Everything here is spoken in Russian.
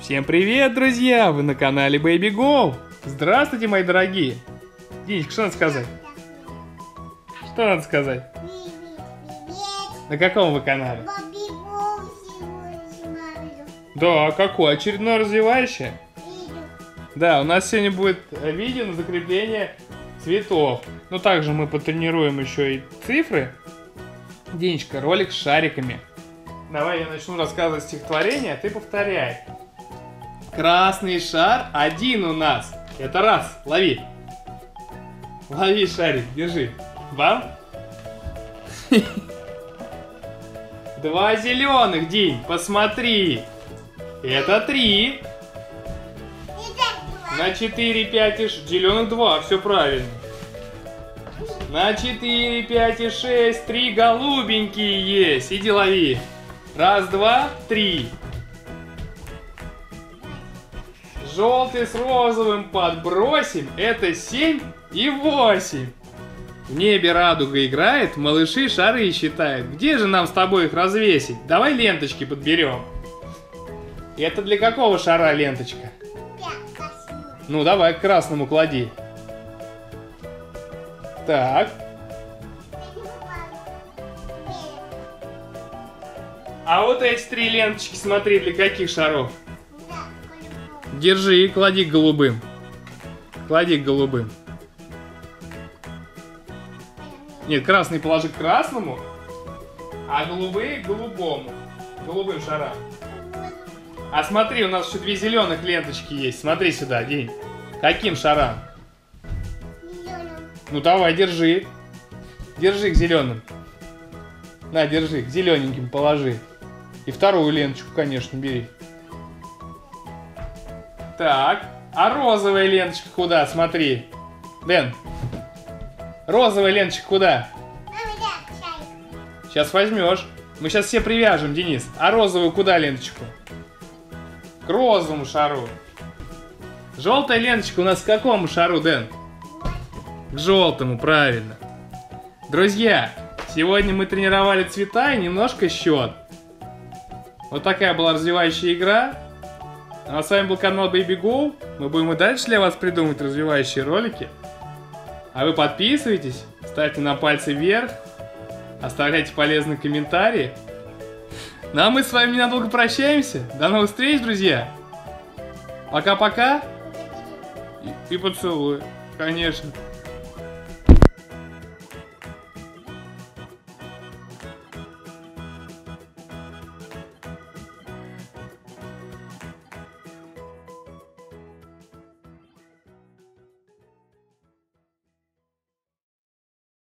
Всем привет, друзья! Вы на канале Baby Go! Здравствуйте, мои дорогие! Денечка, что надо сказать? Что надо сказать? На каком вы канале? Да, какое? Очередное развивающее? Да, у нас сегодня будет э, видео на закрепление цветов. Ну, также мы потренируем еще и цифры. Денечка, ролик с шариками. Давай я начну рассказывать стихотворение, а ты повторяй. Красный шар один у нас. Это раз, лови. Лови шарик, держи. Вам? Два зеленых, День, посмотри. Это три. На 4, 5 и 6. Зеленых 2, все правильно. На 4, 5 и 6, 3 голубенькие есть. Иди лови. Раз, два, три. Желтый с розовым подбросим. Это 7 и 8. В небе радуга играет, малыши шары считают. Где же нам с тобой их развесить? Давай ленточки подберем. Это для какого шара ленточка? Ну, давай к красному клади. Так. А вот эти три ленточки, смотри, для каких шаров? Держи и клади голубым. Клади голубым. Нет, красный положи к красному, а голубые к голубому. Голубым шарам. А смотри, у нас еще две зеленых ленточки есть. Смотри сюда, День. Каким шарам? Ну давай, держи. Держи к зеленым. На, держи, к зелененьким положи. И вторую ленточку, конечно, бери. Так, а розовая ленточка куда? Смотри. Дэн, розовая ленточка куда? Сейчас возьмешь. Мы сейчас все привяжем, Денис. А розовую куда ленточку? К розовому шару. Желтая ленточка у нас к какому шару, Дэн? К желтому, правильно. Друзья, сегодня мы тренировали цвета и немножко счет. Вот такая была развивающая игра. А с вами был канал Baby Go. Мы будем и дальше для вас придумывать развивающие ролики. А вы подписывайтесь, ставьте на пальцы вверх, оставляйте полезные комментарии. Ну а мы с вами ненадолго прощаемся. До новых встреч, друзья. Пока-пока. И, и поцелуй, конечно.